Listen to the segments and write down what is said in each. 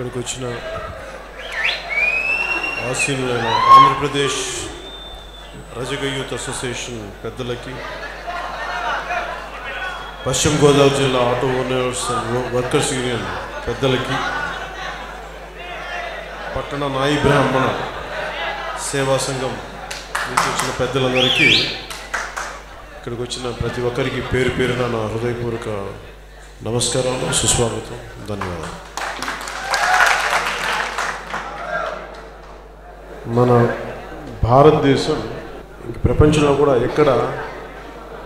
ఇక్కడికి వచ్చిన ఆశీనులైన ఆంధ్రప్రదేశ్ రజక యూత్ అసోసియేషన్ పెద్దలకి పశ్చిమ గోదావరి జిల్లా ఆటో ఓనర్స్ వర్కర్స్ యూనియన్ పెద్దలకి పట్టణ నాయి బ్రాహ్మణ సేవా సంఘం నుంచి వచ్చిన పెద్దలందరికీ ఇక్కడికి వచ్చిన ప్రతి ఒక్కరికి పేరు పేరున నా హృదయపూర్వక నమస్కారాలు సుస్వాగతం ధన్యవాదాలు. మన భారతదేశం ఇంక ప్రపంచంలో కూడా ఎక్కడ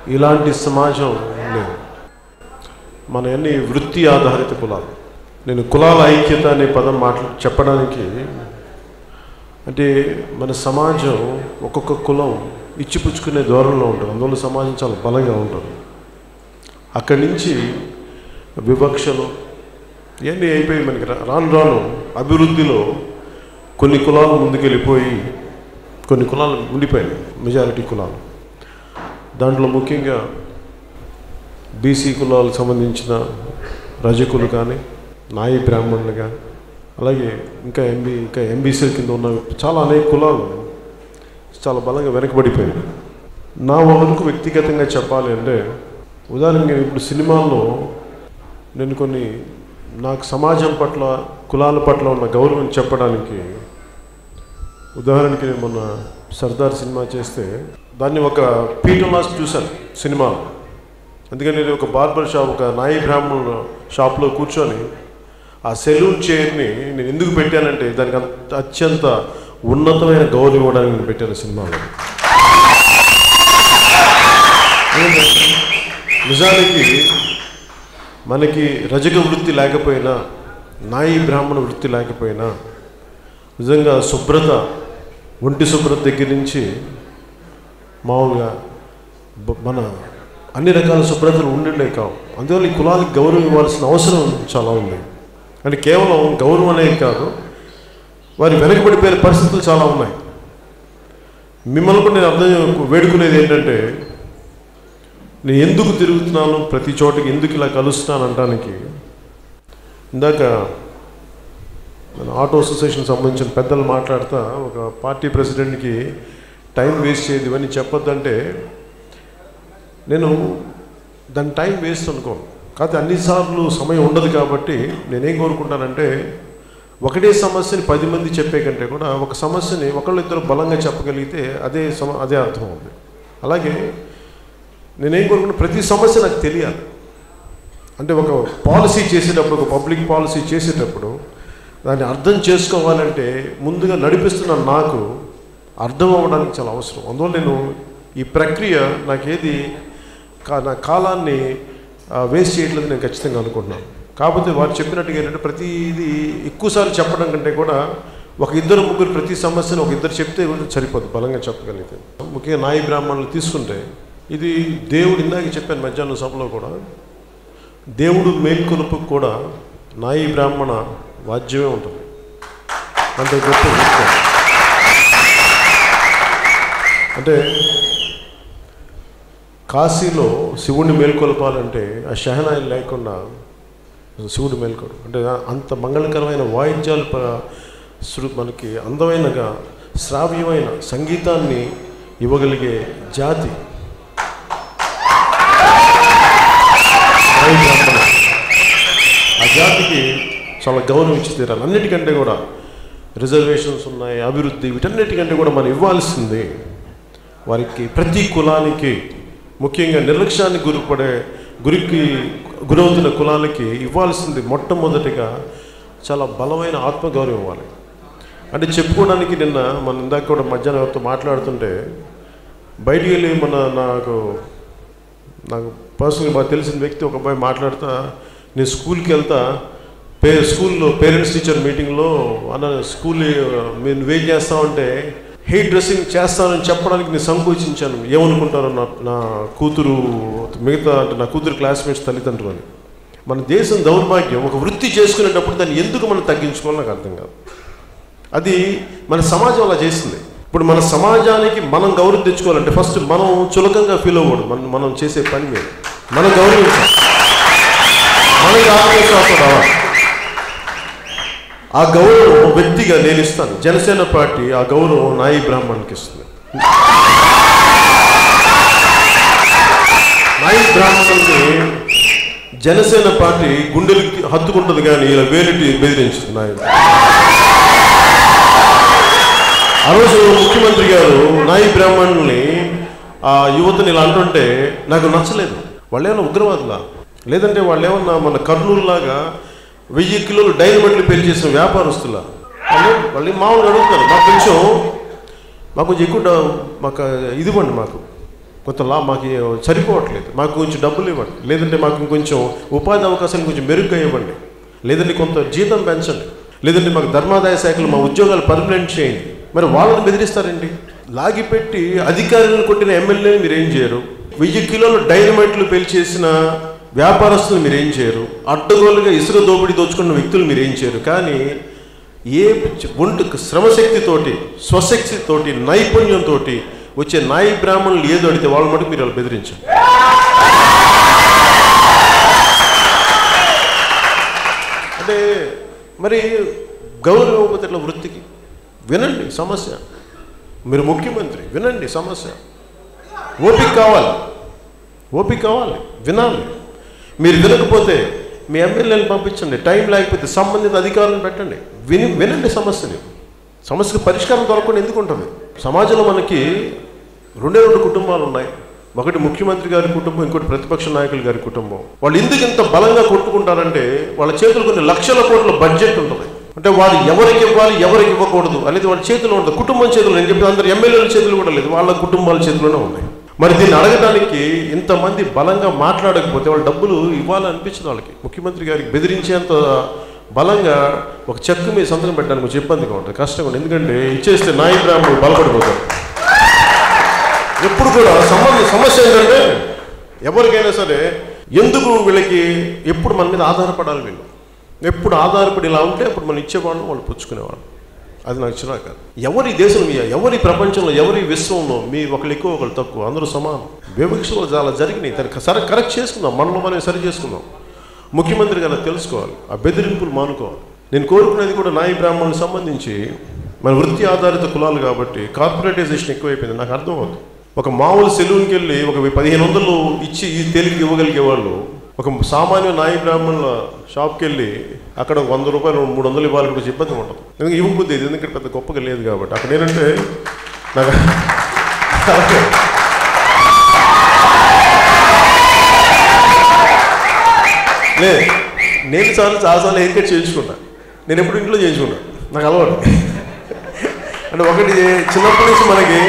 ఇలాంటి సమాజం లేదు. మన అన్ని వృత్తి ఆధారిత కులాలు. నేను కులాల ఐక్యత అనే పదం మాట్లా చెప్పడానికి అంటే మన సమాజం ఒక్కొక్క కులం ఇచ్చిపుచ్చుకునే ధోరణిలో ఉంటుంది. అందువల్ల సమాజం చాలా బలంగా ఉంటుంది. అక్కడి నుంచి వివక్షలు ఇవన్నీ అయిపోయి మనకి రా- రాను రాను అభివృద్ధిలో కొన్ని కులాలు ముందుకెళ్ళిపోయి కొన్ని కులాలు ఉండిపోయాయి మెజారిటీ కులాలు. దాంట్లో ముఖ్యంగా బీసీ కులాలకు సంబంధించిన రజకులు కానీ నాయి బ్రాహ్మణులు కానీ అలాగే ఇంకా ఎంబీ ఇంకా ఎంబీసీల కింద ఉన్న చాలా అనేక కులాలు చాలా బలంగా వెనకబడిపోయాయి. నా వరకు వ్యక్తిగతంగా చెప్పాలి అంటే ఉదాహరణకి ఇప్పుడు సినిమాల్లో నేను కొన్ని నాకు సమాజం పట్ల కులాల పట్ల ఉన్న గౌరవం చెప్పడానికి ఉదాహరణకి నేను మొన్న సర్దార్ సినిమా చేస్తే దాన్ని ఒక పీటలాస్ చూశాను సినిమా అందుకని నేను ఒక బార్బర్ షాప్ ఒక నాయి బ్రాహ్మణ షాప్లో కూర్చొని ఆ సెలూన్ చైర్ని నేను ఎందుకు పెట్టానంటే దానికి అంత అత్యంత ఉన్నతమైన గౌరవం ఇవ్వడానికి నేను పెట్టాను సినిమాలో. నిజానికి మనకి రజక వృత్తి లేకపోయినా నాయి బ్రాహ్మణ వృత్తి లేకపోయినా నిజంగా శుభ్రత ఒంటి శుభ్రత దగ్గర నుంచి మామూలుగా మన అన్ని రకాల శుభ్రతలు ఉండే కావు. అందువల్ల ఈ కులాలకు గౌరవం ఇవ్వాల్సిన అవసరం చాలా ఉంది. అంటే కేవలం గౌరవం అనేది కాదు వారి వెనకబడిపోయిన పరిస్థితులు చాలా ఉన్నాయి. మిమ్మల్ని కూడా నేను అర్థం వేడుకునేది ఏంటంటే నేను ఎందుకు తిరుగుతున్నాను ప్రతి చోటకి ఎందుకు ఇలా కలుస్తున్నాను అనడానికి ఇందాక మన ఆటో అసోసియేషన్ సంబంధించిన పెద్దలు మాట్లాడుతా ఒక పార్టీ ప్రెసిడెంట్కి టైం వేస్ట్ చేయదు ఇవన్నీ చెప్పొద్దంటే నేను దాని టైం వేస్ట్ అనుకోను. కాకపోతే అన్నిసార్లు సమయం ఉండదు కాబట్టి నేనేం కోరుకుంటానంటే ఒకటే సమస్యని పది మంది చెప్పే కంటే కూడా ఒక సమస్యని ఒకళ్ళిద్దరు బలంగా చెప్పగలిగితే అదే సమ అదే అర్థం ఉంది అలాగే నేనేం కోరుకుంటే ప్రతి సమస్య నాకు తెలియాలి. అంటే ఒక పాలసీ చేసేటప్పుడు ఒక పబ్లిక్ పాలసీ చేసేటప్పుడు దాన్ని అర్థం చేసుకోవాలంటే ముందుగా నడిపిస్తున్న నాకు అర్థం అవ్వడానికి చాలా అవసరం. అందువల్ల నేను ఈ ప్రక్రియ నాకేది కా నా కాలాన్ని వేస్ట్ చేయట్లేదు నేను ఖచ్చితంగా అనుకుంటున్నాను. కాకపోతే వారు చెప్పినట్టుగా ఏంటంటే ప్రతిదీ ఎక్కువసార్లు చెప్పడం కంటే కూడా ఒక ఇద్దరు ముగ్గురు ప్రతి సమస్యను ఒక ఇద్దరు చెప్తే సరిపోదు బలంగా చెప్పగలిగితే. ముఖ్యంగా నాయి బ్రాహ్మణులు తీసుకుంటే ఇది దేవుడు ఇందాక చెప్పాను మధ్యాహ్నం సభలో కూడా దేవుడు మేల్కొలుపుకు కూడా నాయి బ్రాహ్మణ వాద్యమే ఉంటుంది. అంత గొప్ప అంటే కాశీలో శివుడిని మేల్కొల్పాలంటే ఆ షహనాయిలు లేకుండా శివుడు మేల్కొడు. అంటే అంత మంగళకరమైన వాయిద్యాలు శృ మనకి అందమైనగా శ్రావ్యమైన సంగీతాన్ని ఇవ్వగలిగే జాతి. ఆ జాతికి చాలా గౌరవం ఇచ్చి తీరాలి అన్నిటికంటే కూడా రిజర్వేషన్స్ ఉన్నాయి అభివృద్ధి వీటన్నిటికంటే కూడా మనం ఇవ్వాల్సింది. వారికి ప్రతి కులానికి ముఖ్యంగా నిర్లక్ష్యానికి గురిపడే గురికి గురవుతున్న కులాలకి ఇవ్వాల్సింది మొట్టమొదటిగా చాలా బలమైన ఆత్మగౌరవం ఇవ్వాలి. అంటే చెప్పుకోవడానికి నిన్న మన ఇందాక కూడా మధ్యాహ్నం ఎవరితో మాట్లాడుతుంటే బయటికి వెళ్ళి మన నాకు నాకు పర్సనల్గా బాగా తెలిసిన వ్యక్తి ఒక అబ్బాయి మాట్లాడుతా నేను స్కూల్కి వెళ్తా పే స్కూల్లో పేరెంట్స్ టీచర్ మీటింగ్లో అన్న స్కూల్ మీరు నువ్వేం చేస్తామంటే హెయిర్ డ్రెస్సింగ్ చేస్తానని చెప్పడానికి నేను సంకోచించాను. ఏమనుకుంటారు నా నా కూతురు మిగతా అంటే నా కూతురు క్లాస్మేట్స్ తల్లిదండ్రులు అని. మన దేశం దౌర్భాగ్యం. ఒక వృత్తి చేసుకునేటప్పుడు దాన్ని ఎందుకు మనం తగ్గించుకోవాలని నాకు అర్థం కాదు. అది మన సమాజం అలా చేస్తుంది ఇప్పుడు మన సమాజానికి మనం గౌరవం తెచ్చుకోవాలంటే ఫస్ట్ మనం చులకంగా ఫీల్ అవ్వకూడదు. మనం మనం చేసే పని మీద మనం గౌరవించాలి మనకి ఆత్మవిశ్వాసం రావాలి ఆ గౌరవం ఒక వ్యక్తిగా నేను ఇస్తాను. జనసేన పార్టీ ఆ గౌరవం నాయి బ్రాహ్మణ్కి ఇస్తుంది. నాయి బ్రాహ్మణ్ని జనసేన పార్టీ గుండెలకి హత్తుకుంటుంది కానీ ఇలా వేలిటి బెదిరించింది నాయకుడు ఆ రోజు ముఖ్యమంత్రి గారు నాయి బ్రాహ్మణుని ఆ యువతని ఇలా అంటుంటే నాకు నచ్చలేదు. వాళ్ళు ఏమైనా ఉగ్రవాదులా? లేదంటే వాళ్ళు ఏమన్నా మన కర్నూలు లాగా వెయ్యి కిలోలు డైనమెంట్లు పెళ్ళి చేసిన వ్యాపారస్తుల వాళ్ళు వాళ్ళు మామూలుగా అడుగుతారు మాకు కొంచెం మాకు కొంచెం ఎక్కువ మాకు ఇది ఇవ్వండి మాకు. కొంత లా మాకు సరిపోవట్లేదు. మాకు కొంచెం డబ్బులు ఇవ్వండి. లేదంటే మాకు కొంచెం ఉపాధి అవకాశాలు కొంచెం మెరుగ్గా ఇవ్వండి. లేదంటే కొంత జీతం పెంచండి. లేదంటే మాకు ధర్మాదాయ శాఖలు మా ఉద్యోగాలు పర్మనెంట్ చేయండి. మరి వాళ్ళని బెదిరిస్తారండి లాగిపెట్టి అధికారులను కొట్టిన ఎమ్మెల్యేని మీరు ఏం చేయరు? వెయ్యి కిలోలు డైనమైట్లు పేల్చేసిన వ్యాపారస్తులు మీరేం చేయరు? అడ్డగోలుగా ఇసుక దోపిడీ దోచుకున్న వ్యక్తులు మీరేం చేయరు? కానీ ఏ ఒంటి శ్రమశక్తితోటి స్వశక్తితోటి నైపుణ్యంతో వచ్చే నాయి బ్రాహ్మణులు ఏదో అడితే వాళ్ళ మటుకు మీరు వాళ్ళు బెదిరించండి అంటే మరి గౌరవపతిల వృత్తికి వినండి సమస్య. మీరు ముఖ్యమంత్రి వినండి సమస్య. ఓపిక కావాలి. ఓపిక కావాలి. వినాలి. మీరు వినకపోతే మీ ఎమ్మెల్యేని పంపించండి. టైం లేకపోతే సంబంధిత అధికారులను పెట్టండి. విని వినండి సమస్యని. సమస్యకు పరిష్కారం దొరకకుండా ఎందుకు ఉంటుంది? సమాజంలో మనకి రెండే రెండు కుటుంబాలు ఉన్నాయి. ఒకటి ముఖ్యమంత్రి గారి కుటుంబం ఇంకోటి ప్రతిపక్ష నాయకుల గారి కుటుంబం. వాళ్ళు ఎందుకు ఇంత బలంగా కొట్టుకుంటారంటే వాళ్ళ చేతులు కొన్ని లక్షల కోట్ల బడ్జెట్ ఉంటుంది. అంటే వాళ్ళు ఎవరికి ఇవ్వాలి ఎవరికి ఇవ్వకూడదు అనేది వాళ్ళ చేతిలో ఉంటుంది. కుటుంబం చేతులు నేను చెప్పిన అందరు ఎమ్మెల్యేల చేతులు కూడా లేదు. వాళ్ళ కుటుంబాల చేతిలోనే ఉన్నాయి. మరి దీన్ని అడగడానికి ఇంతమంది బలంగా మాట్లాడకపోతే వాళ్ళు డబ్బులు ఇవ్వాలనిపించింది వాళ్ళకి. ముఖ్యమంత్రి గారికి బెదిరించేంత బలంగా ఒక చెక్ మీద సంతకం పెట్టడానికి కొంచెం ఇబ్బందిగా ఉంటుంది కష్టంగా ఉంటుంది. ఎందుకంటే ఇచ్చేస్తే నాయి బ్రాహ్మణులు బలపడిపోతారు ఎప్పుడు కూడా సంబంధ సమస్య ఏంటంటే ఎవరికైనా సరే ఎందుకు వీళ్ళకి ఎప్పుడు మన మీద ఆధారపడాలి వీళ్ళు? ఎప్పుడు ఆధారపడి ఇలా ఉంటే అప్పుడు మనం ఇచ్చేవాళ్ళం వాళ్ళు పుచ్చుకునేవాళ్ళు. అది నాకు చిరాక ఎవరి దేశం మీ ఎవరి ప్రపంచంలో ఎవరి విశ్వంలో మీ ఒకళ్ళు ఎక్కువ ఒకళ్ళు తక్కువ అందరూ సమానం. వివక్షలు చాలా జరిగినాయి. దాన్ని సరే కరెక్ట్ చేసుకుందాం. మనలో మనం సరి చేసుకుందాం. ముఖ్యమంత్రి గారు తెలుసుకోవాలి. ఆ బెదిరింపులు మానుకోవాలి. నేను కోరుకునేది కూడా నాయి బ్రాహ్మణులకు సంబంధించి మన వృత్తి ఆధారిత కులాలు కాబట్టి కార్పొరేటైజేషన్ ఎక్కువైపోయింది. నాకు అర్థం అవుతుంది. ఒక మామూలు సెలూన్కి వెళ్ళి ఒక పదిహేను వందలు ఇచ్చి ఈ తేలికి ఇవ్వగలిగే వాళ్ళు ఒక సామాన్య నాయి బ్రాహ్మణుల షాప్కి వెళ్ళి అక్కడ వంద రూపాయలు మూడు వందలు ఇవ్వాలి కూడా ఇబ్బంది ఉండదు. ఎందుకంటే ఇవ్వబుద్ధి ఇది. ఎందుకంటే పెద్ద గొప్పగా లేదు కాబట్టి. అక్కడ ఏంటంటే నాకు లే నేను చాలా చాలాసార్లు హెయిర్ కట్ చేయించుకున్నా. నేను ఎప్పుడు ఇంట్లో చేయించుకున్నా. నాకు అలవాటు. అంటే ఒకటి చిన్నప్పటి నుంచి మనకి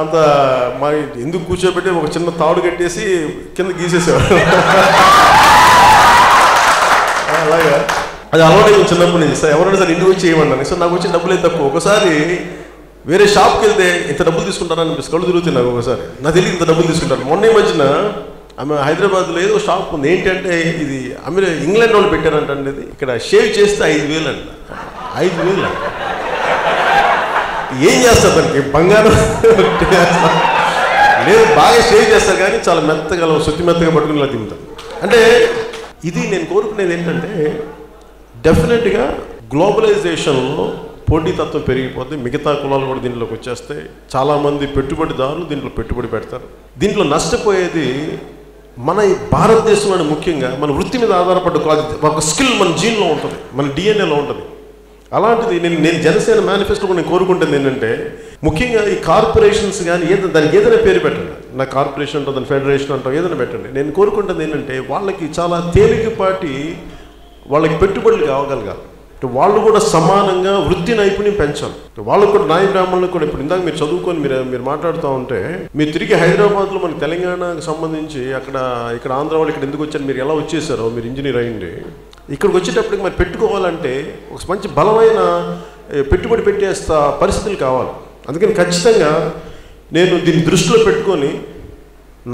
అంత మా ఎందుకు కూర్చోబెట్టి ఒక చిన్న తాడు కట్టేసి కింద గీసేసేవాడు అలాగా. అది అలవాటు చిన్నప్పటి నుంచి. సార్ ఎవరైనా సరే ఇంటికి వచ్చి చేయమన్నాను సార్ నాకు వచ్చి డబ్బులే తక్కువ. ఒకసారి వేరే షాప్కి వెళ్తే ఇంత డబ్బులు తీసుకుంటారని అనిపిస్తుంది కళ్ళు తిరుగుతుంది నాకు ఒకసారి. నాకు తెలియదు ఇంత డబ్బులు తీసుకుంటారు మొన్న ఈ మధ్యన ఆమె హైదరాబాద్లో ఏదో షాప్ ఉంది. ఏంటంటే ఇది అమెరికా ఇంగ్లాండ్ వాళ్ళు పెట్టారంటే ఇది. ఇక్కడ షేవ్ చేస్తే ఐదు వేలు అంట. ఐదు వేలు అంట. ఏం చేస్తారు దానికి బంగారం లేదు బాగా షేవ్ చేస్తారు కానీ చాలా మెత్తగా శుద్ధి మెత్తగా పట్టుకుని ఇలా తింటారు అంటే ఇది నేను కోరుకునేది ఏంటంటే డెఫినెట్గా గ్లోబలైజేషన్లో పోటీతత్వం పెరిగిపోతే మిగతా కులాలు కూడా దీంట్లోకి వచ్చేస్తే చాలామంది పెట్టుబడిదారులు దీంట్లో పెట్టుబడి పెడతారు. దీంట్లో నష్టపోయేది మన భారతదేశంలోని ముఖ్యంగా మన వృత్తి మీద ఆధారపడ్డ ఒక స్కిల్ మన జీన్లో ఉంటుంది. మన డిఎన్ఏలో ఉంటుంది. అలాంటిది నేను నేను జనసేన మేనిఫెస్టో నేను కోరుకుంటుంది ఏంటంటే ముఖ్యంగా ఈ కార్పొరేషన్స్ కానీ ఏదైనా దానికి ఏదైనా పేరు పెట్టండి. నా కార్పొరేషన్ అంటో దాని ఫెడరేషన్ అంటాం ఏదైనా పెట్టండి. నేను కోరుకుంటుంది ఏంటంటే వాళ్ళకి చాలా తేలికపాటి వాళ్ళకి పెట్టుబడులు కావగలగాలి వాళ్ళు కూడా సమానంగా వృత్తి నైపుణ్యం పెంచాలి. వాళ్ళకు కూడా నాయ బ్రాహ్మణులకు కూడా ఇప్పుడు ఇందాక మీరు చదువుకొని మీరు మీరు మాట్లాడుతూ ఉంటే మీరు తిరిగి హైదరాబాద్లో మన తెలంగాణకు సంబంధించి అక్కడ ఇక్కడ ఆంధ్ర వాళ్ళు ఇక్కడ ఎందుకు వచ్చారు మీరు ఎలా వచ్చేసారో మీరు ఇంజనీర్ అయ్యండి ఇక్కడికి వచ్చేటప్పటికి మరి పెట్టుకోవాలంటే ఒక మంచి బలమైన పెట్టుబడి పెట్టేస్తా పరిస్థితులు కావాలి. అందుకని ఖచ్చితంగా నేను దీన్ని దృష్టిలో పెట్టుకొని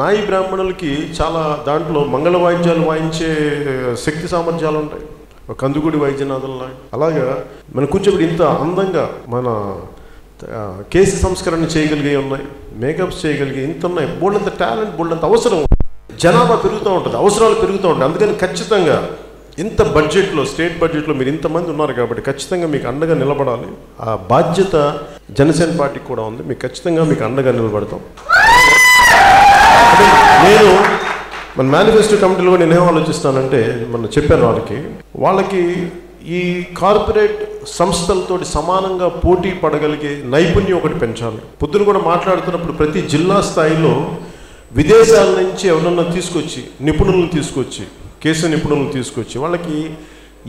నాయి బ్రాహ్మణులకి చాలా దాంట్లో మంగళ వాయిద్యాలు వాయించే శక్తి సామర్థ్యాలు ఉంటాయి. ఒక కందుగుడి వైద్యనాథంలా అలాగా మన కూర్చోబడి ఇంత అందంగా మన కేసు సంస్కరణ చేయగలిగే ఉన్నాయి మేకప్స్ చేయగలిగే ఇంత ఉన్నాయి. బోల్డంత టాలెంట్ బోల్డంత అవసరం. జనాభా పెరుగుతూ ఉంటుంది అవసరాలు పెరుగుతూ ఉంటాయి అందుకని ఖచ్చితంగా ఇంత బడ్జెట్లో స్టేట్ బడ్జెట్లో మీరు ఇంతమంది ఉన్నారు కాబట్టి ఖచ్చితంగా మీకు అండగా నిలబడాలి. ఆ బాధ్యత జనసేన పార్టీకి కూడా ఉంది. మీకు ఖచ్చితంగా మీకు అండగా నిలబడతాం. నేను మన మేనిఫెస్టో కమిటీలో కూడా నేనేం ఆలోచిస్తానంటే మనం చెప్పాను వాళ్ళకి వాళ్ళకి ఈ కార్పొరేట్ సంస్థలతో సమానంగా పోటీ పడగలిగే నైపుణ్యం ఒకటి పెంచాలి. పొద్దున కూడా మాట్లాడుతున్నప్పుడు ప్రతి జిల్లా స్థాయిలో విదేశాల నుంచి ఎవరన్నా తీసుకొచ్చి నిపుణులను తీసుకొచ్చి కేసు నిపుణులను తీసుకొచ్చి వాళ్ళకి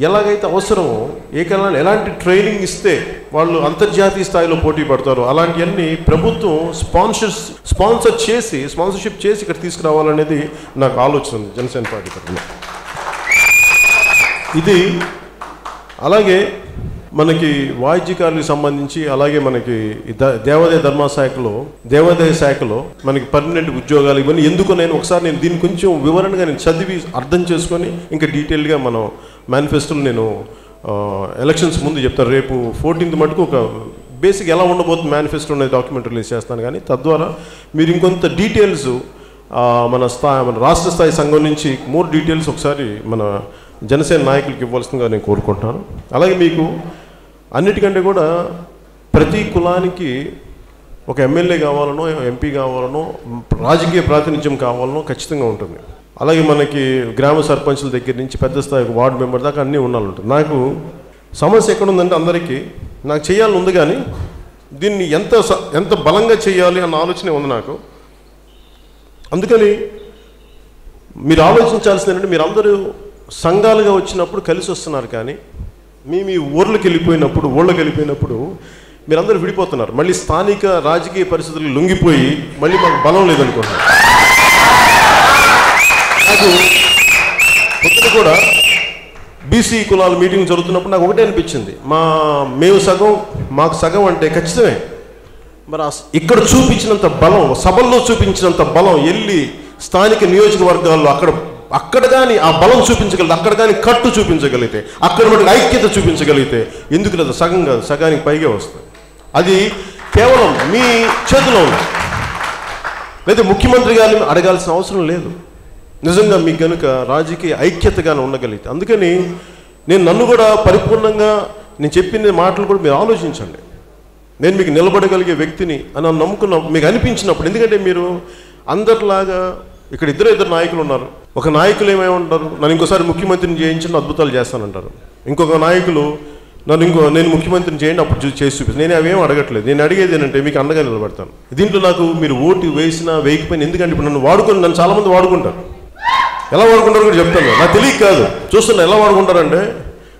ఎలాగైతే అవసరమో ఏ కాలంలో ఎలాంటి ట్రైనింగ్ ఇస్తే వాళ్ళు అంతర్జాతీయ స్థాయిలో పోటీ పడతారో అలాంటివన్నీ ప్రభుత్వం స్పాన్సర్స్ స్పాన్సర్ చేసి స్పాన్సర్షిప్ చేసి ఇక్కడ తీసుకురావాలనేది నాకు ఆలోచన ఉంది జనసేన పార్టీ తరఫున. ఇది అలాగే మనకి వాయిద్యకారులకు సంబంధించి అలాగే మనకి ద- దేవాదాయ ధర్మ శాఖలో దేవాదాయ శాఖలో మనకి పర్మనెంట్ ఉద్యోగాలు ఇవన్నీ ఎందుకు నేను ఒకసారి నేను దీన్ని కొంచెం వివరణగా నేను చదివి అర్థం చేసుకొని ఇంకా డీటెయిల్గా మనం మేనిఫెస్టోలు నేను ఎలక్షన్స్ ముందు చెప్తాను. రేపు ఫోర్టీన్త్ మటుకు ఒక బేసిక్ ఎలా ఉండబోతుంది మేనిఫెస్టో అనేది డాక్యుమెంట్ రిలీజ్ చేస్తాను కానీ తద్వారా మీరు ఇంకొంత డీటెయిల్స్ మన స్థా మన రాష్ట్ర స్థాయి సంఘం నుంచి మోర్ డీటెయిల్స్ ఒకసారి మన జనసేన నాయకులకి ఇవ్వాల్సిందిగా నేను కోరుకుంటున్నాను. అలాగే మీకు అన్నిటికంటే కూడా ప్రతి కులానికి ఒక ఎమ్మెల్యే కావాలనో ఎంపీ కావాలనో రాజకీయ ప్రాతినిధ్యం కావాలనో ఖచ్చితంగా ఉంటుంది. అలాగే మనకి గ్రామ సర్పంచుల దగ్గర నుంచి పెద్ద స్థాయి వార్డు మెంబర్ దాకా అన్నీ ఉండాలంటుంది నాకు సమస్య ఎక్కడ ఉందంటే అందరికీ నాకు చేయాలని ఉంది కానీ దీన్ని ఎంత స- ఎంత బలంగా చేయాలి అన్న ఆలోచనే ఉంది నాకు. అందుకని మీరు ఆలోచించాల్సింది ఏంటంటే మీరు అందరూ సంఘాలుగా వచ్చినప్పుడు కలిసి వస్తున్నారు కానీ మీ మీ ఊర్లకు వెళ్ళిపోయినప్పుడు ఊళ్ళకి వెళ్ళిపోయినప్పుడు మీరందరూ విడిపోతున్నారు. మళ్ళీ స్థానిక రాజకీయ పరిస్థితులు లొంగిపోయి మళ్ళీ మాకు బలం లేదనుకుంటున్నారు నాకు పొద్దున కూడా బీసీ కులాల మీటింగ్ జరుగుతున్నప్పుడు నాకు ఒకటే అనిపించింది. మా మేము సగం మాకు సగం అంటే ఖచ్చితమే. మరి ఇక్కడ చూపించినంత బలం సభల్లో చూపించినంత బలం వెళ్ళి స్థానిక నియోజకవర్గాల్లో అక్కడ అక్కడ కానీ ఆ బలం చూపించగలిగితే అక్కడ కానీ కట్టు చూపించగలిగితే అక్కడ మనకి ఐక్యత చూపించగలిగితే ఎందుకు లేదు? సగం కాదు సగానికి పైగా వస్తుంది. అది కేవలం మీ చేతిలో ఉంది. లేదా ముఖ్యమంత్రి గారిని అడగాల్సిన అవసరం లేదు. నిజంగా మీకు కనుక రాజకీయ ఐక్యతగానే ఉండగలిగితే. అందుకని నేను నన్ను కూడా పరిపూర్ణంగా నేను చెప్పిన మాటలు కూడా మీరు ఆలోచించండి. నేను మీకు నిలబడగలిగే వ్యక్తిని అని నమ్ముకున్న మీకు అనిపించినప్పుడు ఎందుకంటే మీరు అందరిలాగా ఇక్కడ ఇద్దరు ఇద్దరు నాయకులు ఉన్నారు. ఒక నాయకులు ఏమేమంటారు నన్ను ఇంకోసారి ముఖ్యమంత్రిని చేయించిన అద్భుతాలు చేస్తానంటారు. ఇంకొక నాయకులు నన్ను ఇంకో నేను ముఖ్యమంత్రిని చేయండి అప్పుడు చూ- చేసి చూపిస్తాను నేను అవేం అడగట్లేదు. నేను అడిగేది ఏంటంటే మీకు అండగా నిలబడతాను. దీంట్లో నాకు మీరు ఓటు వేసినా వేయకపోయినా ఎందుకంటే ఇప్పుడు నన్ను వాడుకొని నన్ను చాలామంది వాడుకుంటారు. ఎలా వాడుకుంటారో కూడా చెప్తాను నాకు తెలియక కాదు. చూస్తున్నా ఎలా వాడుకుంటారంటే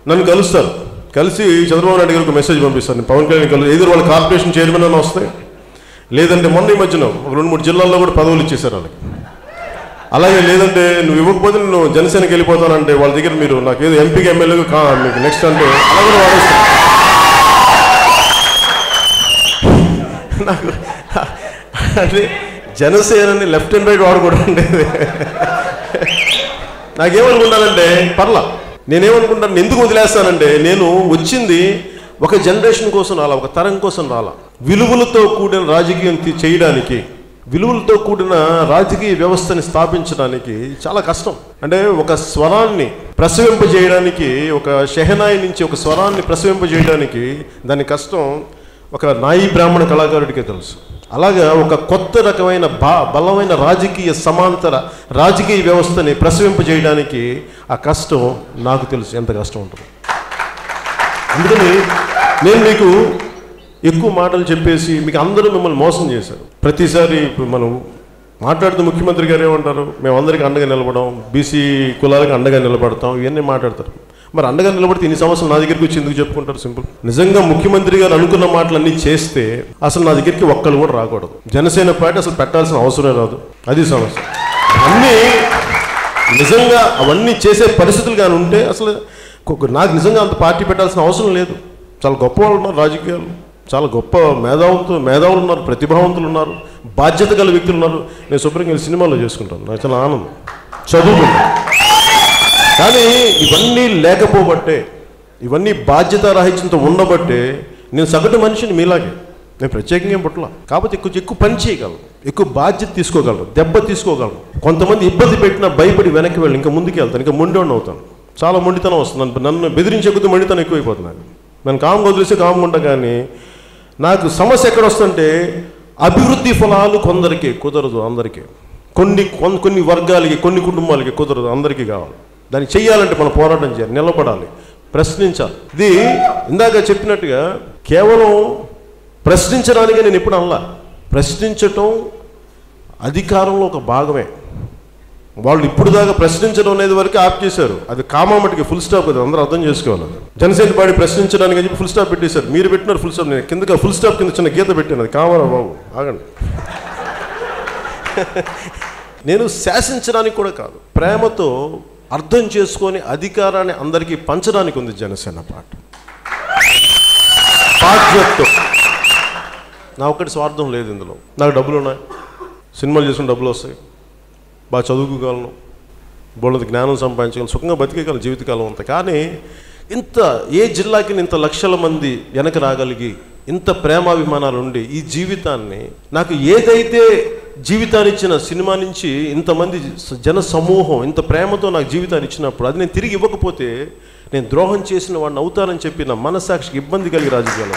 నన్ను కలుస్తారు. కలిసి చంద్రబాబు నాయుడు గారికి ఒక మెసేజ్ పంపిస్తాను పవన్ కళ్యాణ్ కలు ఎదురు వాళ్ళ కార్పొరేషన్ చైర్మన్ అని వస్తాయి లేదంటే మొన్న ఈ మధ్యన ఒక రెండు మూడు జిల్లాల్లో కూడా పదవులు ఇచ్చేశారు వాళ్ళకి. అలాగే లేదంటే నువ్వు ఇవ్వకపోతే నువ్వు జనసేనకి వెళ్ళిపోతానంటే వాళ్ళ దగ్గర మీరు నాకు ఏదో ఎంపీకి ఎమ్మెల్యేగా కా మీకు నెక్స్ట్ అంటే అలాగే వాడేస్తాను నాకు అంటే జనసేనని లెఫ్ట్ అండ్ రైట్ వాడకూడదు ఉండేది నాకేమనుకుంటానంటే పర్లా. నేనేమనుకుంటాను ఎందుకు వదిలేస్తానంటే నేను వచ్చింది ఒక జనరేషన్ కోసం రాలా ఒక తరం కోసం రాలా. విలువలతో కూడిన రాజకీయం చేయడానికి విలువలతో కూడిన రాజకీయ వ్యవస్థని స్థాపించడానికి చాలా కష్టం. అంటే ఒక స్వరాన్ని ప్రసవింపజేయడానికి ఒక షెహనాయి నుంచి ఒక స్వరాన్ని ప్రసవింపజేయడానికి దాని కష్టం ఒక నాయి బ్రాహ్మణ కళాకారుడికే తెలుసు. అలాగా ఒక కొత్త రకమైన బా బలమైన రాజకీయ సమాంతర రాజకీయ వ్యవస్థని ప్రసవింపజేయడానికి ఆ కష్టం నాకు తెలుసు ఎంత కష్టం ఉంటుందో. అందుకని నేను మీకు ఎక్కువ మాటలు చెప్పేసి మీకు అందరూ మిమ్మల్ని మోసం చేశారు. ప్రతిసారి ఇప్పుడు మనం మాట్లాడుతూ ముఖ్యమంత్రి గారు ఏమంటారు? మేము అందరికీ అండగా నిలబడం బీసీ కులాలకు అండగా నిలబడతాం ఇవన్నీ మాట్లాడతారు. మరి అండగా నిలబడితే ఇన్ని సంవత్సరాలు నా దగ్గరికి వచ్చి ఎందుకు చెప్పుకుంటారు సింపుల్? నిజంగా ముఖ్యమంత్రి గారు అనుకున్న మాటలన్నీ చేస్తే అసలు నా దగ్గరికి ఒక్కరు కూడా రాకూడదు. జనసేన పార్టీ అసలు పెట్టాల్సిన అవసరం రాదు. అది సమస్య. అన్నీ నిజంగా అవన్నీ చేసే పరిస్థితులు కానీ ఉంటే అసలు నాకు నిజంగా అంత పార్టీ పెట్టాల్సిన అవసరం లేదు. చాలా గొప్పవాళ్ళు ఉన్నారు రాజకీయాలు. చాలా గొప్ప మేధావులతో మేధావులు ఉన్నారు ప్రతిభావంతులు ఉన్నారు బాధ్యత గల వ్యక్తులు ఉన్నారు నేను శుభ్రంగా సినిమాలో చేసుకుంటాను. నాకు చాలా ఆనందం. చదువుకుంటాను కానీ ఇవన్నీ లేకపోబట్టే ఇవన్నీ బాధ్యత రాహిత్యంతో ఉండబట్టే నేను సగటు మనిషిని మీలాగే. నేను ప్రత్యేకంగా ఏం పుట్టలా? కాకపోతే ఎక్కువ ఎక్కువ పని చేయగలను. ఎక్కువ బాధ్యత తీసుకోగలను. దెబ్బ తీసుకోగలను. కొంతమంది ఇబ్బంది పెట్టినా భయపడి వెనక్కి వెళ్ళి ఇంకా ముందుకు వెళ్తాను. ఇంకా ముండోని అవుతాను. చాలా మొండితనం వస్తుంది. నన్ను- బెదిరించే కొద్ది మొండితనం ఎక్కువైపోతున్నాను నేను కామ్గా వదిలేసి కామ్గా ఉండగానే నాకు సమస్య ఎక్కడ వస్తుంటే అభివృద్ధి ఫలాలు కొందరికి కుదరదు అందరికీ. కొన్ని కొన్ని వర్గాలకి కొన్ని కుటుంబాలకి కుదరదు అందరికీ కావాలి. దాన్ని చెయ్యాలంటే మనం పోరాటం చేయాలి నిలబడాలి ప్రశ్నించాలి. ఇది ఇందాక చెప్పినట్టుగా కేవలం ప్రశ్నించడానికి నేను ఎప్పుడు అనలా. ప్రశ్నించటం అధికారంలో ఒక భాగమే. వాళ్ళు ఇప్పుడు దాకా ప్రశ్నించడం అనేది వరకు ఆప్ చేశారు. అది కామామటికి ఫుల్ స్టాప్ కదా అందరూ అర్థం చేసుకోవాలి. జనసేన పార్టీ ప్రశ్నించడానికి చెప్పి ఫుల్ స్టాప్ పెట్టేశారు. మీరు పెట్టినారు ఫుల్ స్టాప్ నేను కిందకి ఫుల్ స్టాప్ కింద చిన్న గీత పెట్టాను అది కామరా బాబు? ఆగండి. నేను శాసించడానికి కూడా కాదు ప్రేమతో అర్థం చేసుకొని అధికారాన్ని అందరికీ పంచడానికి ఉంది జనసేన పార్టీ. బాధ్యతతో. నా ఒక్కటి స్వార్థం లేదు ఇందులో. నాకు డబ్బులు ఉన్నాయి. సినిమాలు చేసుకుని డబ్బులు వస్తాయి. బాగా చదువుకోగలను బోళ్ళది జ్ఞానం సంపాదించగలను సుఖంగా బతికేయగలను జీవితకాలం అంత. కానీ ఇంత ఏ జిల్లాకి ఇంత లక్షల మంది వెనక రాగలిగి ఇంత ప్రేమాభిమానాలు ఉండి ఈ జీవితాన్ని నాకు ఏదైతే జీవితాన్ని ఇచ్చిన సినిమా నుంచి ఇంతమంది జన సమూహం ఇంత ప్రేమతో నాకు జీవితాన్ని ఇచ్చినప్పుడు అది నేను తిరిగి ఇవ్వకపోతే నేను ద్రోహం చేసిన వాడిని అవుతానని చెప్పి నా మనస్సాక్షికి ఇబ్బంది కలిగి రాజకీయాలు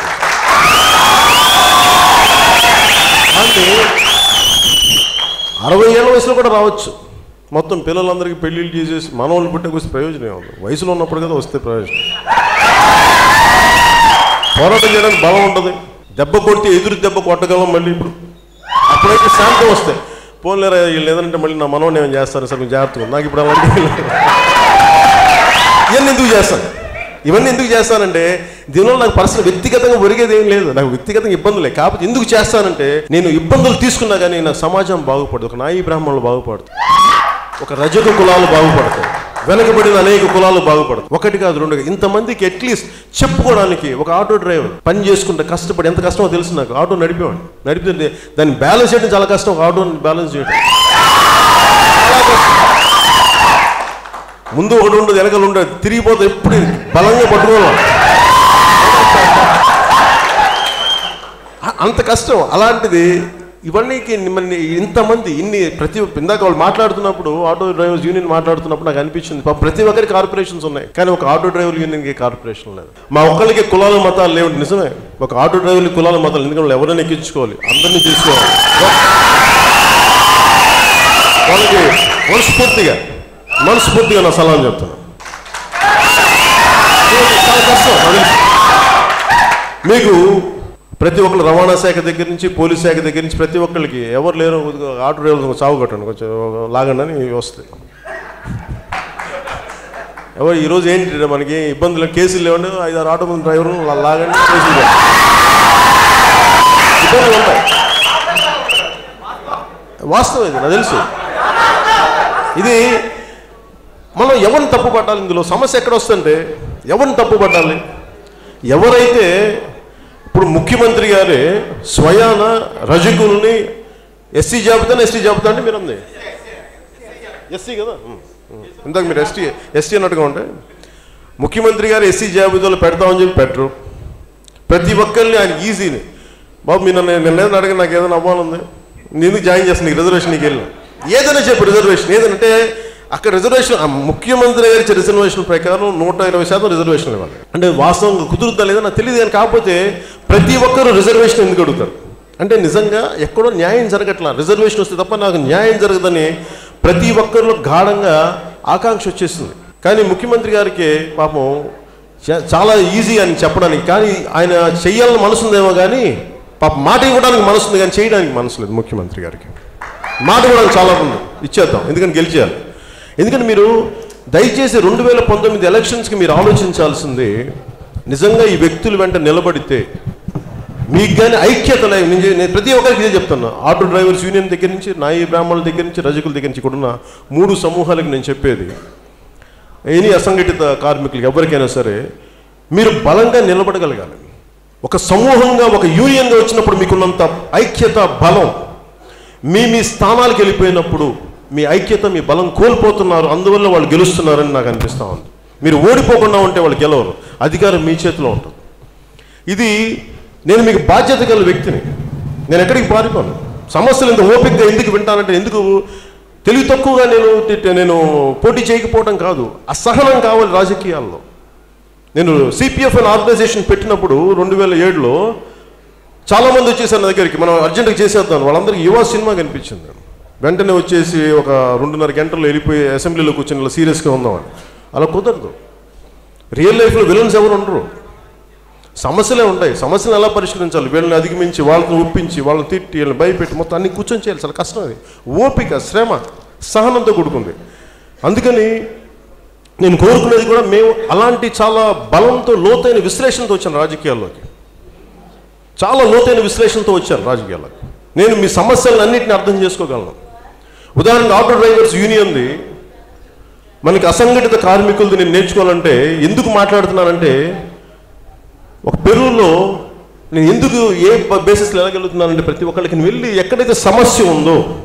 అంటే అరవై ఏళ్ళ వయసులో కూడా రావచ్చు. మొత్తం పిల్లలందరికీ పెళ్ళిళ్ళు చేసేసి మనవాళ్ళు పుట్టకు ప్రయోజనం ఏముంది? వయసులో ఉన్నప్పుడు కదా వస్తే ప్రయోజనం. పోరాటం చేయడానికి బలం ఉంటుంది. దెబ్బ కొడితే ఎదురు దెబ్బ కొట్టగలం మళ్ళీ ఇప్పుడు. అప్పుడైతే శాంతం వస్తాయి. పోన్లేరా వీళ్ళు ఏదంటే మళ్ళీ నా మనోని ఏమైనా చేస్తారు సార్? జాగ్రత్తగా నాకు ఇప్పుడు అలాంటి ఇవన్నీ ఎందుకు చేస్తాను? ఇవన్నీ ఎందుకు చేస్తానంటే దీనివల్ల నాకు పర్సనల్ వ్యక్తిగతంగా ఒరిగేది ఏం లేదు. నాకు వ్యక్తిగతంగా ఇబ్బందులే కాకపోతే ఎందుకు చేస్తానంటే నేను ఇబ్బందులు తీసుకున్నా కానీ నా సమాజం బాగుపడదు. ఒక నాయి బ్రాహ్మణులు బాగుపడతాయి ఒక రజక కులాలు బాగుపడతాయి. వెనకబడిన అనేక కులాలు బాగుపడతాయి. ఒకటి కాదు రెండు ఇంతమందికి అట్లీస్ట్ చెప్పుకోవడానికి ఒక ఆటో డ్రైవర్ పని చేసుకుంటే కష్టపడి ఎంత కష్టమో తెలుసు నాకు. ఆటో నడిపేవాడు నడిపితే దాన్ని బ్యాలెన్స్ చేయడం చాలా కష్టం. ఒక ఆటోని బ్యాలెన్స్ చేయడం. ముందు ఒకటి ఉండదు వెనకలు ఉండదు. తిరిగిపోతే ఎప్పుడు బలంగా పట్టుకోవాలి. అంత కష్టం. అలాంటిది ఇవన్నీ మిమ్మల్ని ఇంతమంది ఇన్ని ప్రతి ఇందాక వాళ్ళు మాట్లాడుతున్నప్పుడు ఆటో డ్రైవర్స్ యూనియన్ మాట్లాడుతున్నప్పుడు నాకు అనిపించింది. ప్రతి ఒక్కరికి కార్పొరేషన్స్ ఉన్నాయి. కానీ ఒక ఆటో డ్రైవర్ యూనియన్కి కార్పొరేషన్ లేదు. మా ఒక్కరికి కులాల మతాలు లేవు నిజమే. ఒక ఆటో డ్రైవర్కి కులాల మతాలు ఎందుకంటే ఎవరైనా ఎక్కించుకోవాలి? అందరినీ తీసుకోవాలి. వాళ్ళకి మనస్ఫూర్తిగా మనస్ఫూర్తిగా నా సలహా చెప్తాను మీకు ప్రతి ఒక్కరు రవాణా శాఖ దగ్గర నుంచి పోలీస్ శాఖ దగ్గర నుంచి ప్రతి ఒక్కరికి ఎవరు లేరు ఆటో డ్రైవర్ చావు కట్టండి కొంచెం లాగండి అని వస్తాయి. ఎవరు ఈరోజు ఏంటి మనకి? ఇబ్బందులు కేసులు లేవండి. ఐదారు ఆటో మంది డ్రైవర్ లాగండి కేసులు ఇబ్బందులు ఉంటాయి. వాస్తవం ఇది నాకు తెలుసు. ఇది మనం ఎవరిని తప్పు పట్టాలి ఇందులో? సమస్య ఎక్కడ వస్తుంటే ఎవరిని తప్పు పట్టాలి ఎవరైతే ఇప్పుడు ముఖ్యమంత్రి గారే స్వయాన రజకుల్ని ఎస్సీ జాబితా ఎస్టీ జాబితా అంటే మీరు అంది. ఎస్సీ కదా? ఇందాక మీరు ఎస్టీ ఎస్టీ అన్నట్టుగా ఉంటే. ముఖ్యమంత్రి గారు ఎస్సీ జాబితాలో పెడతామని చెప్పి పెట్టరు. ప్రతి ఒక్కరిని ఆయన ఈజీని. బాబు మీరు నన్ను నిన్న అడగ నాకు ఏదైనా అవ్వాలంది. నేను జాయిన్ చేస్తాను నీకు రిజర్వేషన్ నీకు వెళ్ళిన ఏదైనా చెప్పు రిజర్వేషన్ ఏదంటే అక్కడ రిజర్వేషన్ ముఖ్యమంత్రి గారి రిజర్వేషన్ ప్రకారం నూట ఇరవై శాతం రిజర్వేషన్ ఇవ్వాలి. అంటే వాస్తవంగా కుదురుద్దా లేదా నాకు తెలియదు కానీ కాకపోతే ప్రతి ఒక్కరు రిజర్వేషన్ ఎందుకు అడుగుతారు? అంటే నిజంగా ఎక్కడో న్యాయం జరగట్లా. రిజర్వేషన్ వస్తే తప్ప నాకు న్యాయం జరగదని ప్రతి ఒక్కరిలో గాఢంగా ఆకాంక్ష వచ్చేస్తుంది. కానీ ముఖ్యమంత్రి గారికి పాపం చాలా ఈజీ అని చెప్పడానికి కానీ ఆయన చెయ్యాలని మనసుందేమో కానీ పాప మాట ఇవ్వడానికి మనసుంది కానీ చేయడానికి మనసు లేదు ముఖ్యమంత్రి గారికి. మాట ఇవ్వడానికి చాలా ఉంది. ఇచ్చేద్దాం. ఎందుకంటే గెలిచేయాలి? ఎందుకంటే మీరు దయచేసి రెండు వేల పంతొమ్మిది ఎలక్షన్స్కి మీరు ఆలోచించాల్సింది నిజంగా ఈ వ్యక్తులు వెంట నిలబడితే మీకు కానీ ఐక్యత లేదు నేను నేను ప్రతి ఒక్కరికి ఇదే చెప్తున్నా. ఆటో డ్రైవర్స్ యూనియన్ దగ్గర నుంచి నాయి బ్రాహ్మణుల దగ్గర నుంచి రజకుల దగ్గర నుంచి కూడా ఉన్న మూడు సమూహాలకు నేను చెప్పేది. ఎనీ అసంఘటిత కార్మికులకి ఎవరికైనా సరే మీరు బలంగా నిలబడగలగాలి. ఒక సమూహంగా ఒక యూనియన్గా వచ్చినప్పుడు మీకున్నంత ఐక్యత బలం మీ మీ స్థానాలకు వెళ్ళిపోయినప్పుడు మీ ఐక్యత మీ బలం కోల్పోతున్నారు అందువల్ల వాళ్ళు గెలుస్తున్నారని నాకు అనిపిస్తూ ఉంది. మీరు ఓడిపోకుండా ఉంటే వాళ్ళు గెలవరు. అధికారం మీ చేతిలో ఉంటుంది. ఇది నేను మీకు బాధ్యత గల వ్యక్తిని. నేను ఎక్కడికి పారిపోను? సమస్యలు ఇంత ఓపికగా ఎందుకు వింటానంటే ఎందుకు? తెలివి తక్కువగా నేను నేను పోటీ చేయకపోవడం కాదు. అసహనం కావాలి రాజకీయాల్లో. నేను సిపిఎఫ్ అనే ఆర్గనైజేషన్ పెట్టినప్పుడు రెండు వేల ఏడులో చాలామంది వచ్చేసారు నా దగ్గరికి. మనం అర్జెంటుగా చేసేద్దాం వాళ్ళందరికీ యువ సినిమా కనిపించింది. వెంటనే వచ్చేసి ఒక రెండున్నర గంటల్లో వెళ్ళిపోయి అసెంబ్లీలో కూర్చొని ఇలా సీరియస్గా ఉందామని అలా కుదరదు. రియల్ లైఫ్లో విలన్స్ ఎవరు ఉండరు. సమస్యలే ఉంటాయి. సమస్యలు ఎలా పరిష్కరించాలి? వీళ్ళని అధిగమించి వాళ్ళని ఒప్పించి వాళ్ళని తిట్టి వీళ్ళని భయపెట్టి మొత్తం అన్ని కూర్చొని చేయాలి. చాలా కష్టం అది. ఓపిక శ్రమ సహనంతో కూడుకుంది. అందుకని నేను కోరుకునేది కూడా మేము అలాంటి చాలా బలంతో లోతైన విశ్లేషణతో వచ్చాను రాజకీయాల్లోకి. చాలా లోతైన విశ్లేషణతో వచ్చాను రాజకీయాల్లోకి. నేను మీ సమస్యలన్నింటిని అర్థం చేసుకోగలను. ఉదాహరణకు ఆటో డ్రైవర్స్ యూనియన్ది. మనకి అసంఘటిత కార్మికులది నేను నేర్చుకోవాలంటే ఎందుకు మాట్లాడుతున్నానంటే ఒక పెరువులో నేను ఎందుకు ఏ బేసిస్లో వెళ్ళగలుగుతున్నానంటే ప్రతి ఒక్కరికి వెళ్ళి ఎక్కడైతే సమస్య ఉందో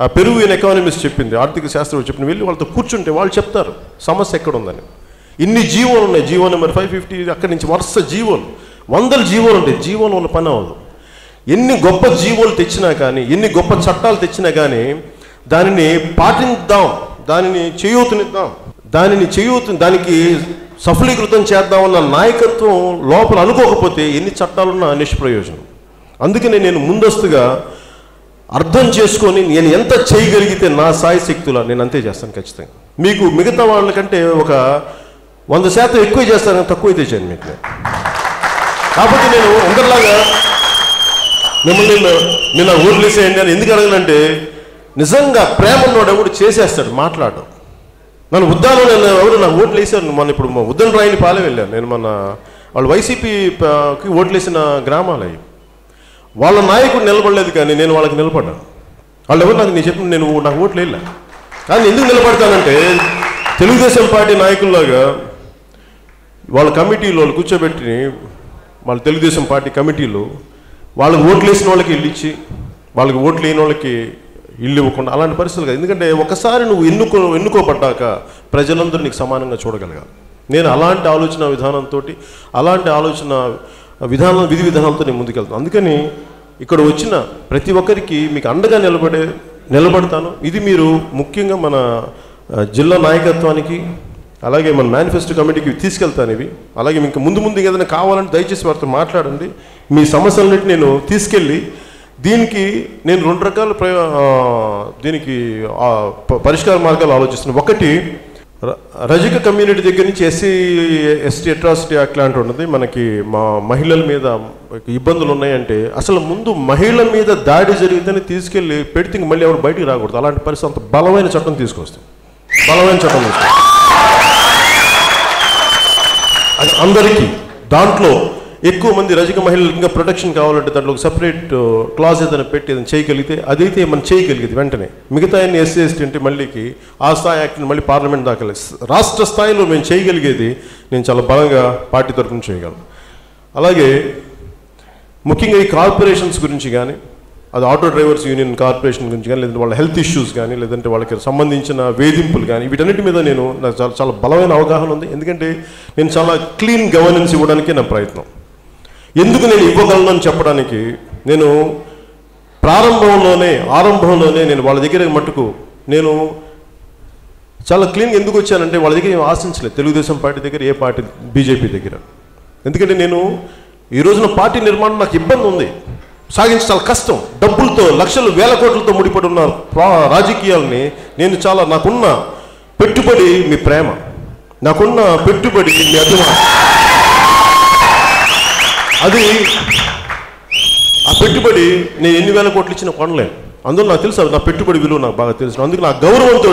ఆ పెరుగు ఇన్ ఎకానమిస్ట్ చెప్పింది ఆర్థిక శాస్త్రం చెప్పింది వెళ్ళి వాళ్ళతో కూర్చుంటే వాళ్ళు చెప్తారు సమస్య ఎక్కడ ఉందని ఇన్ని జీవోలు ఉన్నాయి జీవో నెంబర్ ఫైవ్ ఫిఫ్టీ అక్కడి నుంచి వరుస జీవోలు. వందల జీవోలు ఉంటాయి జీవోలు ఉన్న పని అవ్వదు. ఎన్ని గొప్ప జీవోలు తెచ్చినా కానీ ఎన్ని గొప్ప చట్టాలు తెచ్చినా కానీ దానిని పాటిద్దాం దానిని చేయూతనిద్దాం. దానిని చేయూత దానికి సఫలీకృతం చేద్దామన్న నాయకత్వం లోపల అనుకోకపోతే ఎన్ని చట్టాలున్నా నిష్ప్రయోజనం. అందుకనే నేను ముందస్తుగా అర్థం చేసుకొని నేను ఎంత చేయగలిగితే నా సాయి శక్తుల నేను అంతే చేస్తాను ఖచ్చితంగా. మీకు మిగతా వాళ్ళకంటే ఒక వంద శాతం ఎక్కువ చేస్తాను తక్కువ అయితే చేయను మీకు. నేను. కాబట్టి నేను అందరిలాగా మిమ్మల్ని నిన్న ఊర్లేసేయండి అని ఎందుకు అడగనంటే నిజంగా ప్రేమ ఉన్నోడు ఎవడు చేసేస్తాడు? మాట్లాడు. నన్ను ఉద్దానం నేను ఎవరు నాకు ఓట్లు వేసారు మన ఇప్పుడు మా ఉద్దన్ రాయిని పాలే వెళ్ళాను. నేను మన వాళ్ళు వైసీపీకి ఓట్లు వేసిన గ్రామాలు అవి. వాళ్ళ నాయకుడు నిలబడలేదు కానీ నేను వాళ్ళకి నిలబడ్డాను. వాళ్ళు ఎవరు నాకు నేను చెప్పిన నేను నాకు ఓట్లు వెళ్ళాను కానీ ఎందుకు నిలబడతానంటే తెలుగుదేశం పార్టీ నాయకుల్లాగా వాళ్ళ కమిటీలో వాళ్ళు కూర్చోబెట్టి వాళ్ళ తెలుగుదేశం పార్టీ కమిటీలు వాళ్ళకి ఓట్లు వేసిన వాళ్ళకి వెళ్ళిచ్చి వాళ్ళకి ఓట్లు లేని వాళ్ళకి ఇల్లు ఇవ్వకుండా అలాంటి పరిస్థితులు కాదు. ఎందుకంటే ఒకసారి నువ్వు ఎన్నుకో ఎన్నుకోబడ్డాక ప్రజలందరూ నీకు సమానంగా చూడగలగాలి. నేను అలాంటి ఆలోచన విధానంతో అలాంటి ఆలోచన విధానం విధి విధానంతో నేను ముందుకెళ్తాను. అందుకని ఇక్కడ వచ్చిన ప్రతి ఒక్కరికి మీకు అండగా నిలబడే నిలబడతాను. ఇది మీరు ముఖ్యంగా మన జిల్లా నాయకత్వానికి అలాగే మన మేనిఫెస్టో కమిటీకి తీసుకెళ్తాను ఇవి. అలాగే మీకు ముందు ముందు ఏదైనా కావాలంటే దయచేసి వారితో మాట్లాడండి. మీ సమస్యలన్నిటి నేను తీసుకెళ్ళి దీనికి నేను రెండు రకాల దీనికి పరిష్కార మార్గాలు ఆలోచిస్తున్నాను ఒకటి ర- రజక కమ్యూనిటీ దగ్గర నుంచి ఎస్సీ ఎస్టీ అట్రాసిటీ యాక్ట్ లాంటి ఉన్నది. మనకి మా మహిళల మీద ఇబ్బందులు ఉన్నాయంటే అసలు ముందు మహిళల మీద దాడి జరిగితేనే తీసుకెళ్ళి పెడితే మళ్ళీ ఎవరు బయటికి రాకూడదు. అలాంటి పరిస్థితి అంత బలమైన చట్టం తీసుకొస్తాం బలమైన చట్టం తీసుకొస్తాం అది అందరికీ దాంట్లో ఎక్కువ మంది రజక మహిళలు ఇంకా ప్రొటెక్షన్ కావాలంటే దాంట్లో ఒక సపరేట్ క్లాజ్ uh, ఏదైనా పెట్టి ఏదైనా చేయగలిగితే అదైతే మనం చేయగలిగేది వెంటనే. మిగతా అన్ని ఎస్సీ ఎస్టీ అంటే మళ్ళీకి ఆ స్థాయి యాక్ట్ని మళ్ళీ పార్లమెంట్ దాకా రాష్ట్ర స్థాయిలో మేము చేయగలిగేది నేను చాలా బలంగా పార్టీ తరఫున చేయగలను. అలాగే ముఖ్యంగా ఈ కార్పొరేషన్స్ గురించి కానీ అది ఆటో డ్రైవర్స్ యూనియన్ కార్పొరేషన్ గురించి కానీ లేదంటే వాళ్ళ హెల్త్ ఇష్యూస్ కానీ లేదంటే వాళ్ళకి సంబంధించిన వేధింపులు కానీ వీటన్నిటి మీద నేను నాకు చాలా చాలా బలమైన అవగాహన ఉంది. ఎందుకంటే నేను చాలా క్లీన్ గవర్నెన్స్ ఇవ్వడానికే నా ప్రయత్నం. ఎందుకు నేను ఇవ్వగలను అని చెప్పడానికి నేను ప్రారంభంలోనే ఆరంభంలోనే నేను వాళ్ళ దగ్గర మట్టుకు నేను చాలా క్లీన్గా ఎందుకు వచ్చానంటే వాళ్ళ దగ్గర ఏం ఆశించలేదు. తెలుగుదేశం పార్టీ దగ్గర ఏ పార్టీ బీజేపీ దగ్గర. ఎందుకంటే నేను ఈ రోజున పార్టీ నిర్మాణం నాకు ఇబ్బంది ఉంది. సాగించడం చాలా కష్టం. డబ్బులతో లక్షలు వేల కోట్లతో ముడిపడి ఉన్న రాజకీయాలని నేను చాలా నాకున్న పెట్టుబడి మీ ప్రేమ. నాకున్న పెట్టుబడి మీ అభిమానం. అది ఆ పెట్టుబడి నేను ఎన్ని వేల కోట్లు ఇచ్చినా కొనలేను. అందులో నాకు తెలుసు నా పెట్టుబడి విలువ నాకు బాగా తెలుసు. అందుకు నా గౌరవంతో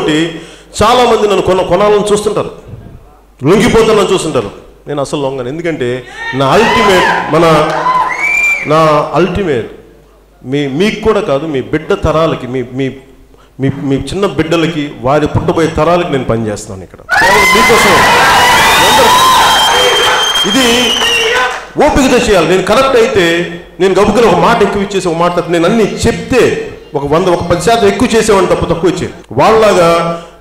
చాలా మంది నన్ను కొన కొనాలని చూస్తుంటారు. లొంగిపోతానని చూస్తుంటారు. నేను అసలు లొంగను. ఎందుకంటే నా అల్టిమేట్ మన నా అల్టిమేట్ మీ మీకు కూడా కాదు మీ బిడ్డ తరాలకి మీ మీ మీ మీ చిన్న బిడ్డలకి వారి పుట్టబోయే తరాలకి నేను పనిచేస్తున్నాను ఇక్కడ. మీకోసం. ఇది ఓపికతో చేయాలి. నేను కరెక్ట్ అయితే నేను గబుకుని ఒక మాట ఎక్కువ ఇచ్చేసి ఒక మాట నేను అన్ని చెప్తే ఒక వంద ఒక పది శాతం ఎక్కువ చేసేవాడిని తప్ప తక్కువ ఇచ్చే వాళ్ళలాగా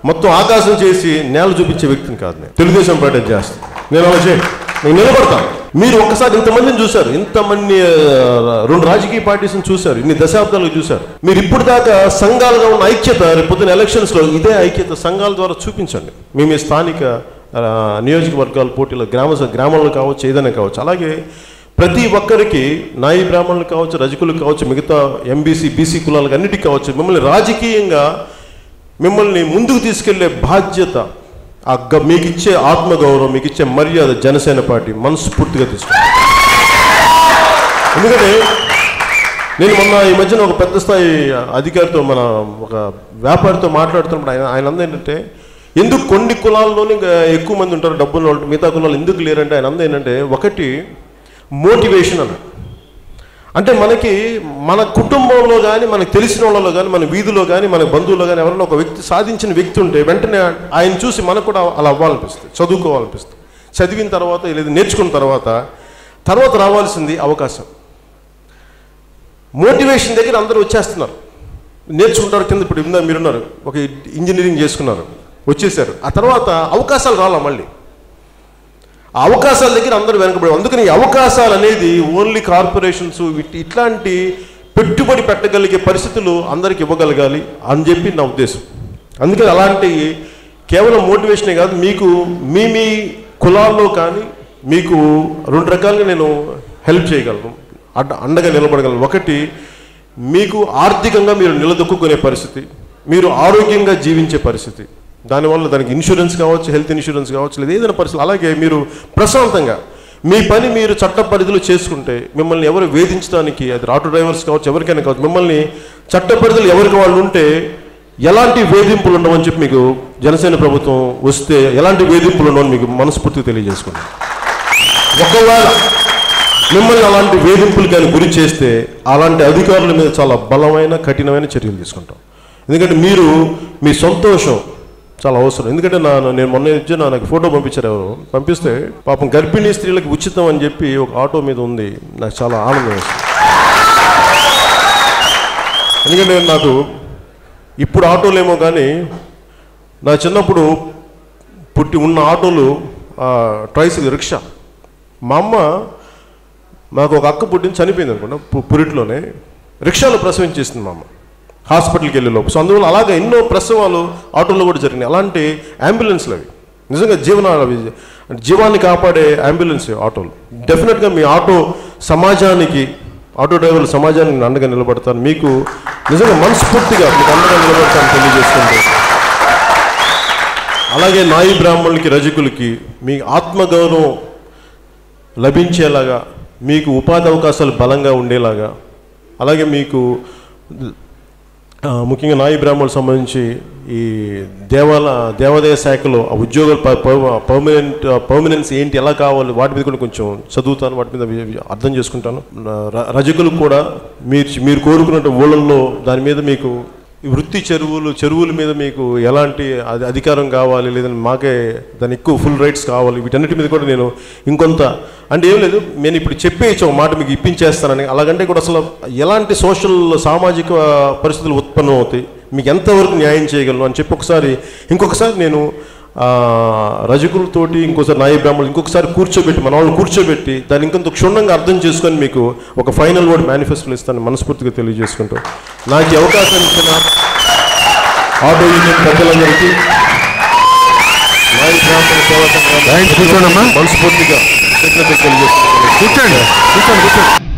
మొత్తం ఆకాశం చేసి నేల చూపించే వ్యక్తిని కాదు నేను. తెలుగుదేశం పార్టీ చేస్తాను నేను అలా చేయ నేను నిలబడతాను మీరు ఒక్కసారి ఇంతమందిని చూశారు. ఇంతమంది రెండు రాజకీయ పార్టీస్ని చూశారు. ఇన్ని దశాబ్దాలు చూశారు. మీరు ఇప్పుడు దాకా సంఘాలుగా ఉన్న ఐక్యత రేపు పొద్దున ఎలక్షన్స్లో ఇదే ఐక్యత సంఘాల ద్వారా చూపించండి. మీ మీ స్థానిక నియోజకవర్గాల పోటీలో గ్రామ గ్రామాల్లో కావచ్చు ఏదైనా కావచ్చు. అలాగే ప్రతి ఒక్కరికి నాయి బ్రాహ్మణులు కావచ్చు రజకులు కావచ్చు మిగతా ఎంబీసీ బీసీ కులాలకు అన్నిటికీ కావచ్చు మిమ్మల్ని రాజకీయంగా మిమ్మల్ని ముందుకు తీసుకెళ్ళే బాధ్యత ఆ గ- మీకు ఇచ్చే ఆత్మగౌరవం మీకు ఇచ్చే మర్యాద జనసేన పార్టీ మనస్ఫూర్తిగా తీసుకుంటాం ఎందుకంటే నేను మొన్న ఈ మధ్యన ఒక పెద్ద స్థాయి అధికారితో మన ఒక వ్యాపారితో మాట్లాడుతున్నప్పుడు ఆయన ఆయన ఏంటంటే ఎందుకు కొన్ని కులాల్లోనే ఇంకా ఎక్కువ మంది ఉంటారు డబ్బులు వాళ్ళు మిగతా కులాలు ఎందుకు లేరంటే ఆయన అంద ఏంటంటే ఒకటి మోటివేషన్ అన్న అంటే మనకి మన కుటుంబంలో కానీ మనకు తెలిసిన వాళ్ళలో కానీ మన వీధిలో కానీ మన బంధువుల్లో కానీ ఎవరైనా ఒక వ్యక్తి సాధించిన వ్యక్తి ఉంటే వెంటనే ఆయన చూసి మనకు కూడా అలా అవ్వాలనిపిస్తుంది చదువుకోవాలనిపిస్తుంది. చదివిన తర్వాత లేదా నేర్చుకున్న తర్వాత తర్వాత రావాల్సింది అవకాశం. మోటివేషన్ దగ్గర అందరూ వచ్చేస్తున్నారు. నేర్చుకుంటారు కింద ఇప్పుడు ఇందా మీరున్నారు ఒక ఇంజనీరింగ్ చేసుకున్నారు. వచ్చేసారు ఆ తర్వాత అవకాశాలు రాలా మళ్ళీ. ఆ అవకాశాల దగ్గర అందరూ వెనకబడి అందుకని అవకాశాలు అనేది ఓన్లీ కార్పొరేషన్స్ ఇట్లాంటి పెట్టుబడి పెట్టగలిగే పరిస్థితులు అందరికి ఇవ్వగలగాలి అని చెప్పి నా ఉద్దేశం. అందుకని అలాంటి కేవలం మోటివేషనే కాదు మీకు మీ మీ కులాల్లో కానీ మీకు రెండు రకాలుగా నేను హెల్ప్ చేయగలను. అడ్డ అండగా నిలబడగలను. ఒకటి మీకు ఆర్థికంగా మీరు నిలదొక్కునే పరిస్థితి మీరు ఆరోగ్యంగా జీవించే పరిస్థితి. దానివల్ల దానికి ఇన్సూరెన్స్ కావచ్చు హెల్త్ ఇన్సూరెన్స్ కావచ్చు లేదా ఏదైనా పరిస్థితి అలాగే మీరు ప్రశాంతంగా మీ పని మీరు చట్ట పరిధిలో చేసుకుంటే మిమ్మల్ని ఎవరు వేధించడానికి అది ఆటో డ్రైవర్స్ కావచ్చు ఎవరికైనా కావచ్చు మిమ్మల్ని చట్ట పరిధిలో ఎవరికి వాళ్ళు ఉంటే ఎలాంటి వేధింపులు ఉండవని చెప్పి మీకు జనసేన ప్రభుత్వం వస్తే ఎలాంటి వేధింపులు ఉండవని మీకు మనస్ఫూర్తిగా తెలియజేసుకున్నాను ఒకవేళ మిమ్మల్ని అలాంటి వేధింపులు కానీ గురి చేస్తే అలాంటి అధికారుల మీద చాలా బలమైన కఠినమైన చర్యలు తీసుకుంటాం. ఎందుకంటే మీరు మీ సంతోషం చాలా అవసరం. ఎందుకంటే నా నేను మొన్న ఇచ్చి నాకు ఫోటో పంపించారు ఎవరు? పంపిస్తే పాపం గర్భిణీ స్త్రీలకు ఉచితం అని చెప్పి ఒక ఆటో మీద ఉంది. నాకు చాలా ఆనందం వేస్తుంది. ఎందుకంటే నాకు ఇప్పుడు ఆటోలేమో కానీ నా చిన్నప్పుడు పుట్టి ఉన్న ఆటోలు ట్రైసిల్ రిక్షా. మా అమ్మ మాకు ఒక అక్క పుట్టింది చనిపోయింది అనుకుంటా పు- పురిట్లోనే. రిక్షాలు ప్రసవించేసింది మా అమ్మ. హాస్పిటల్కి వెళ్ళే లోపు. సో అందువల్ల అలాగే ఎన్నో ప్రసవాలు ఆటోలో కూడా జరిగినాయి. అలాంటి అంబులెన్స్లు అవి. నిజంగా జీవన అవి జీవాన్ని కాపాడే అంబులెన్స్ ఆటోలు. డెఫినెట్గా మీ ఆటో సమాజానికి ఆటో డ్రైవర్లు సమాజానికి అండగా నిలబడతాను మీకు నిజంగా మనస్ఫూర్తిగా మీకు అండగా నిలబడతాను తెలియజేసుకుంటూ. అలాగే నాయి బ్రాహ్మణులకి రజకులకి మీ ఆత్మగౌరవం లభించేలాగా మీకు ఉపాధి అవకాశాలు బలంగా ఉండేలాగా అలాగే మీకు ముఖ్యంగా నాయి బ్రాహ్మణులకు సంబంధించి ఈ దేవాల దేవాదాయ శాఖలో ఆ ఉద్యోగాలు పర్మనెంట్ పర్మనెన్స్ ఏంటి ఎలా కావాలి వాటి మీద కూడా కొంచెం చదువుతాను వాటి మీద అర్థం చేసుకుంటాను. ర- రజకులకు కూడా మీరు మీరు కోరుకున్నట్టు ఊళ్ళల్లో దాని మీద మీకు వృత్తి చెరువులు చెరువుల మీద మీకు ఎలాంటి అధి- అధికారం కావాలి లేదంటే మాకే దాని ఎక్కువ ఫుల్ రైట్స్ కావాలి వీటన్నిటి మీద కూడా నేను ఇంకొంత అంటే ఏం లేదు నేను ఇప్పుడు చెప్పేయచ్చు ఒక మాట మీకు ఇప్పించేస్తానని. అలాగంటే కూడా అసలు ఎలాంటి సోషల్ సామాజిక పరిస్థితులు అవుతాయి. మీకు ఎంతవరకు న్యాయం చేయగలను అని చెప్పి ఒకసారి ఇంకొకసారి నేను రజకులతోటి ఇంకోసారి నాయ బ్రాహ్మణులు ఇంకొకసారి కూర్చోబెట్టి మన వాళ్ళని కూర్చోబెట్టి దాన్ని ఇంకొంత క్షుణ్ణంగా అర్థం చేసుకొని మీకు ఒక ఫైనల్ వర్డ్ మేనిఫెస్టోలు ఇస్తాను మనస్ఫూర్తిగా తెలియజేసుకుంటూ. నాకు అవకాశం ఇచ్చిన ఆటో యూనియన్ పెద్దలందరికీ. మనస్ఫూర్తిగా కృతజ్ఞతలు తెలియజేస్తున్నాను. కూర్చోండి కూర్చోండి కూర్చోండి.